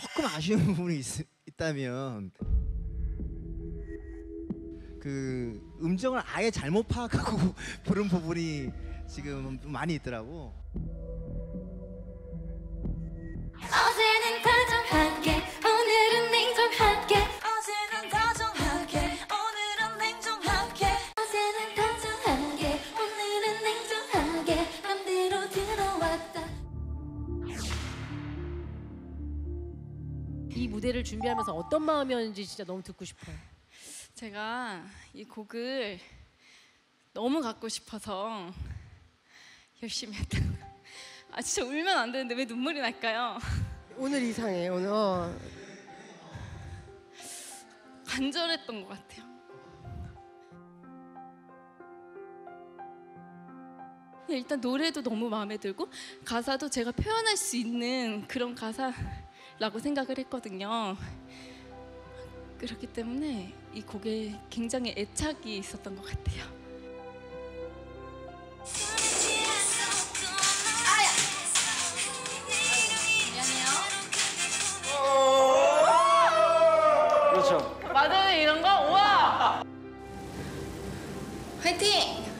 조금 아쉬운 부분이 있, 있다면 그 음정을 아예 잘못 파악하고 부른 부분이 지금 좀 많이 있더라고. 이 무대를 준비하면서 어떤 마음이었는지 진짜 너무 듣고 싶어요. 제가 이 곡을 너무 갖고 싶어서 열심히 했던 거. 아 진짜 울면 안 되는데 왜 눈물이 날까요? 오늘 이상해 오늘 어. 간절했던 것 같아요. 네, 일단 노래도 너무 마음에 들고 가사도 제가 표현할 수 있는 그런 가사 라고 생각을 했거든요. 그렇기 때문에 이 곡에 굉장히 애착이 있었던 것 같아요. 그렇죠. 맞아요 이런 거 우와 화이팅